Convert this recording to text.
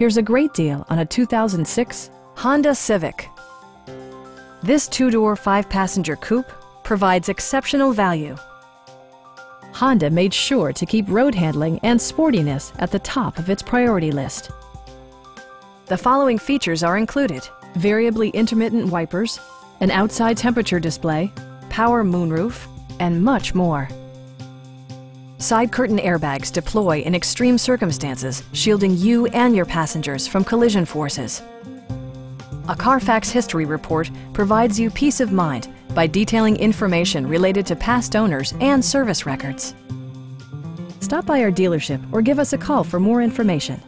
Here's a great deal on a 2006 Honda Civic. This two-door, five-passenger coupe provides exceptional value. Honda made sure to keep road handling and sportiness at the top of its priority list. The following features are included. Variably intermittent wipers, an outside temperature display, power moonroof, and much more. Side curtain airbags deploy in extreme circumstances, shielding you and your passengers from collision forces. A Carfax history report provides you peace of mind by detailing information related to past owners and service records. Stop by our dealership or give us a call for more information.